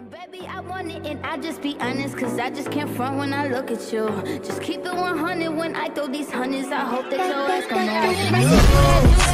And baby, I want it, and I just be honest, cause I just can't front when I look at you. Just keep it 100 when I throw these hundreds. I hope that your ass come know.